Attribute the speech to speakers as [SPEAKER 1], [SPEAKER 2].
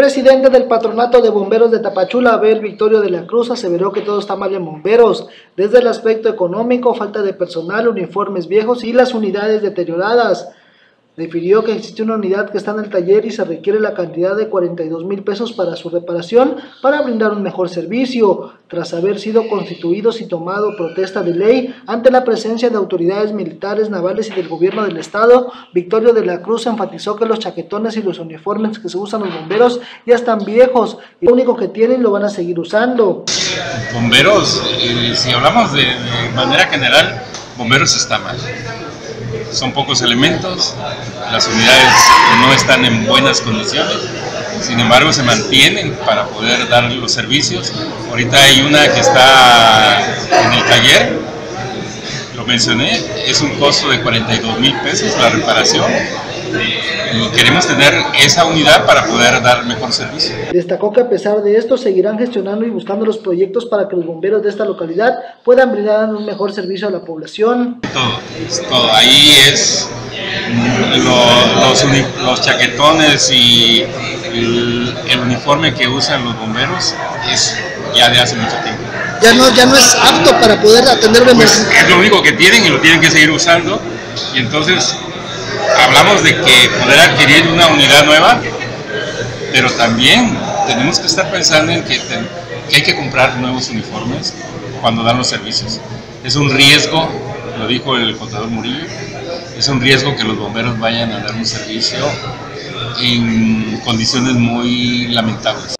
[SPEAKER 1] presidente del Patronato de Bomberos de Tapachula, Abel Victorio de la Cruz, aseveró que todo está mal en bomberos, desde el aspecto económico, falta de personal, uniformes viejos y las unidades deterioradas. Refirió que existe una unidad que está en el taller y se requiere la cantidad de 42 mil pesos para su reparación para brindar un mejor servicio. Tras haber sido constituidos y tomado protesta de ley ante la presencia de autoridades militares, navales y del gobierno del estado, Victorio de la Cruz enfatizó que los chaquetones y los uniformes que se usan los bomberos ya están viejos y lo único que tienen lo van a seguir usando.
[SPEAKER 2] Bomberos, eh, si hablamos de, de manera general, bomberos está mal son pocos elementos, las unidades no están en buenas condiciones, sin embargo se mantienen para poder dar los servicios. Ahorita hay una que está en el taller, lo mencioné, es un costo de 42 mil pesos la reparación y queremos tener esa unidad para poder dar mejor servicio.
[SPEAKER 1] Destacó que a pesar de esto seguirán gestionando y buscando los proyectos para que los bomberos de esta localidad puedan brindar un mejor servicio a la población.
[SPEAKER 2] Todo, todo. ahí es los, los, chaquetones y el, el, uniforme que usan los bomberos es ya de hace mucho tiempo.
[SPEAKER 1] Ya no, ya no es apto para poder atender una
[SPEAKER 2] pues Es lo único que tienen y lo tienen que seguir usando y entonces hablamos de que poder adquirir una unidad nueva, pero también tenemos que estar pensando en que, hay que comprar nuevos uniformes cuando dan los servicios. Es un riesgo, lo dijo el contador Murillo, es un riesgo que los bomberos vayan a dar un servicio en condiciones muy lamentables.